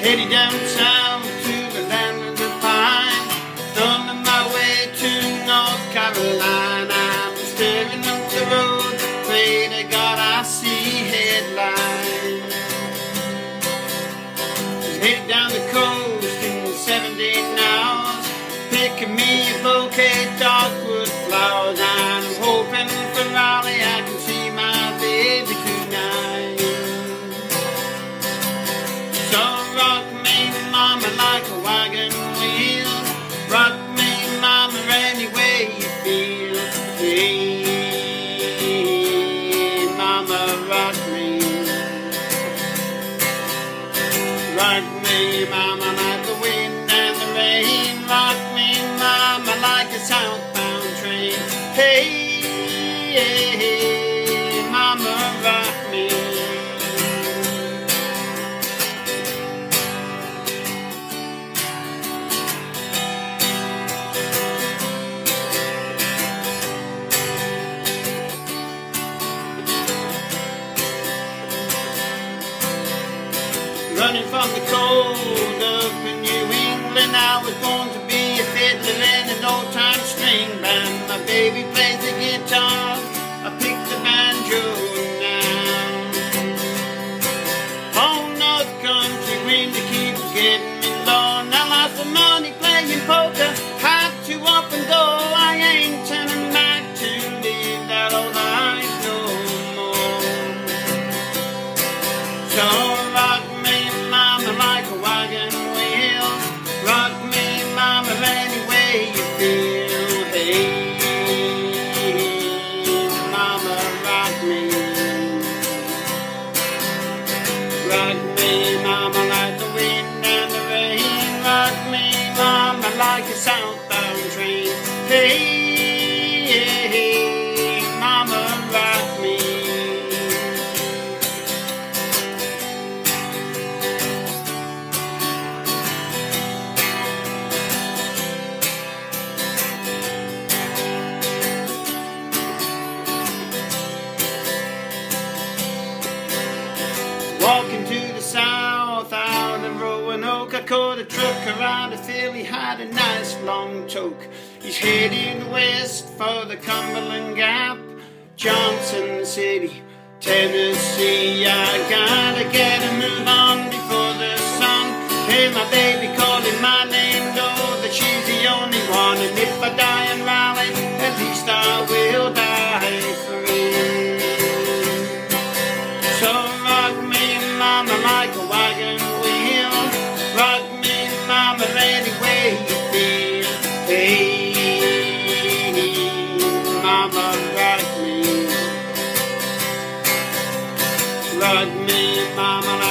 Heading down south to the land of the pine. Thumbing my way to North Carolina. I'm staring up the road. Pray to God I see headlines. Head down the coast in 17 hours. Picking me a bouquet of dogwood flowers. Rock me, mama, like the wind and the rain. Rock me, mama, like a southbound Running from the cold up in New England, I was born to be a fiddler in an old time string band. My baby plays the guitar, I pick the banjo caught a truck around a he had a nice long toke. He's heading west for the Cumberland Gap, Johnson City, Tennessee. I gotta get a move on before the sun. Hey, my baby hug me, mama.